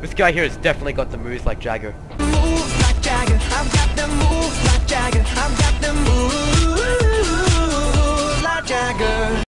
This guy here has definitely got the moves like Jagger. Jagger. I've got the like Jagger. I've got the like Jagger.